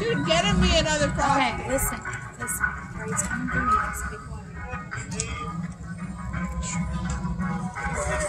Dude, get me another frog. Okay. Listen. 去。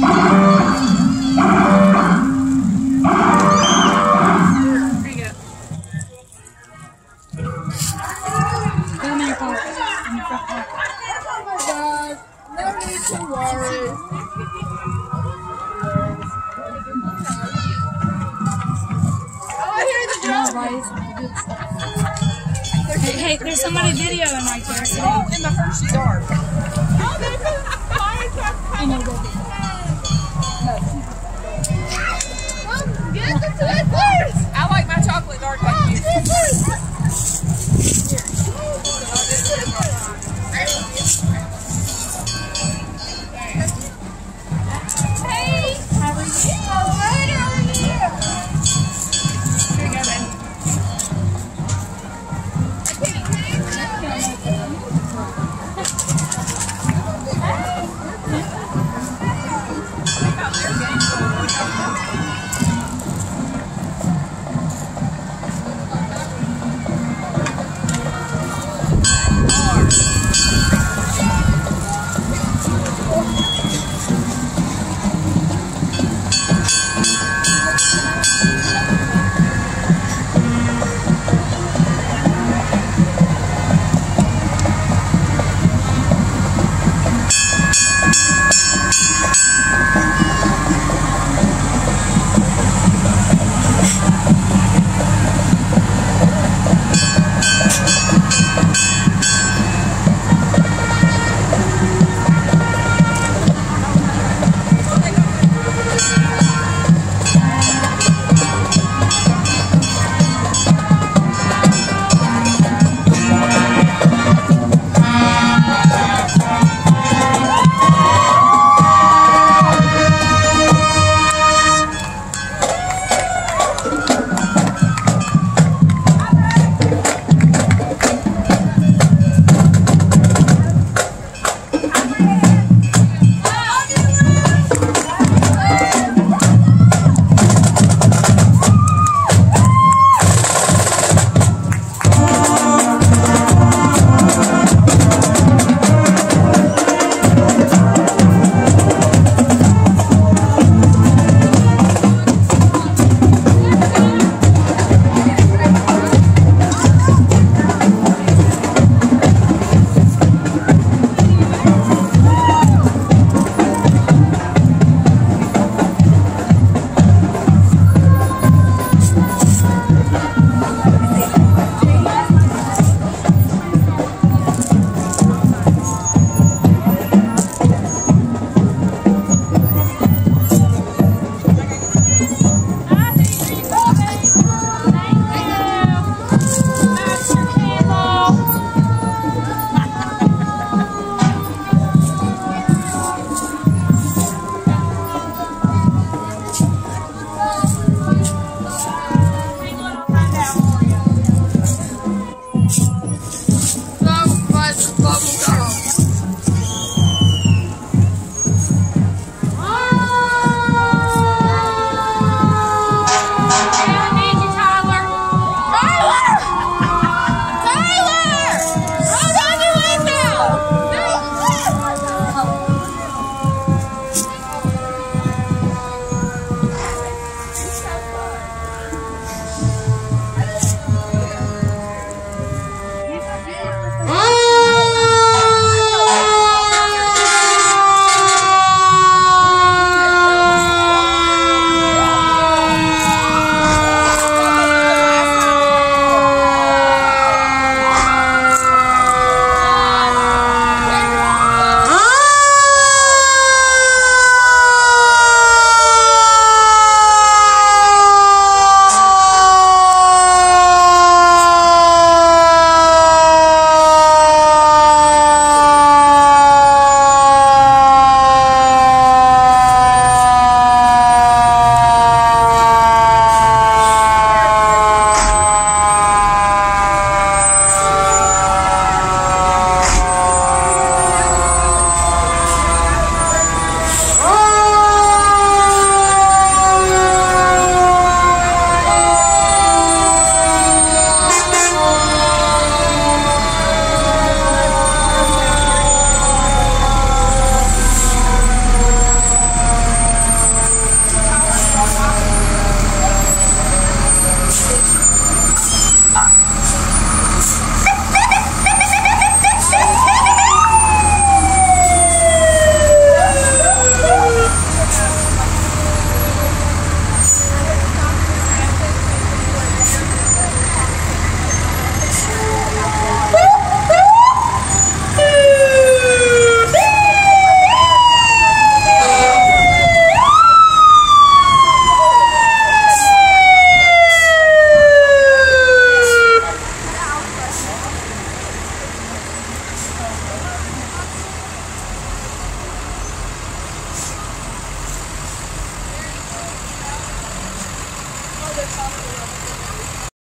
Yeah. The drum. Otherwise, good stuff. Hey, hey, there's somebody videoing right there. So Oh, in the Hershey yard. Oh, there's a fire truck coming.